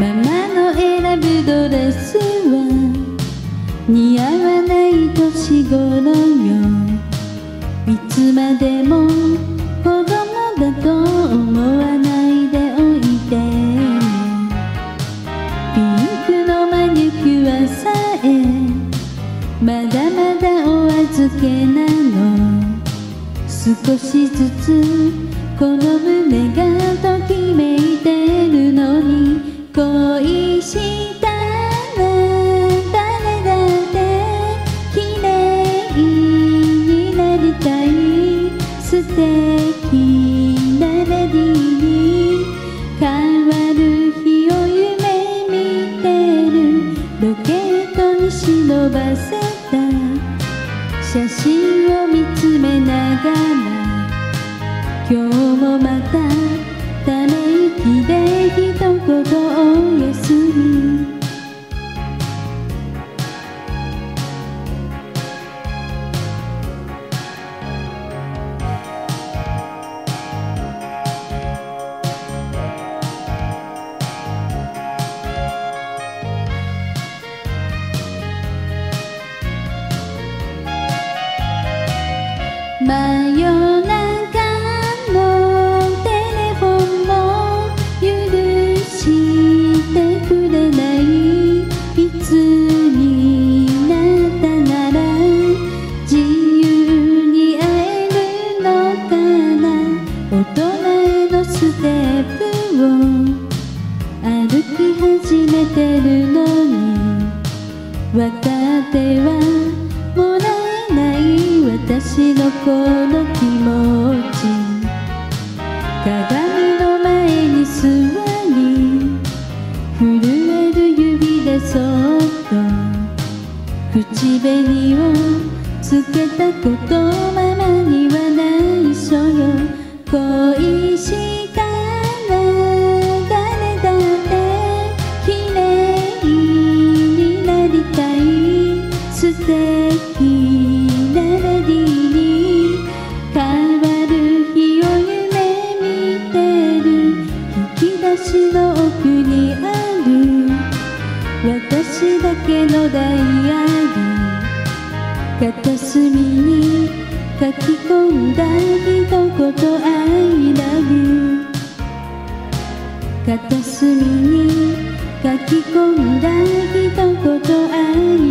ママの選ぶドレスは似合わない年頃よ。いつまでも子供だと思わないでおいてピンクのマニキュアさえまだまだお預けなの。少しずつこの胸がときめいて写真を見つめながら今日もまたため息で一言おやす始めてるのに分かってはもらえない。私のこの気持ち鏡の前に座り震える指でそっと口紅をつけたことママに私の奥にある。私だけのダイアリ片隅に書き込んだ一言 I love you 片隅に書き込んだ一言 I love you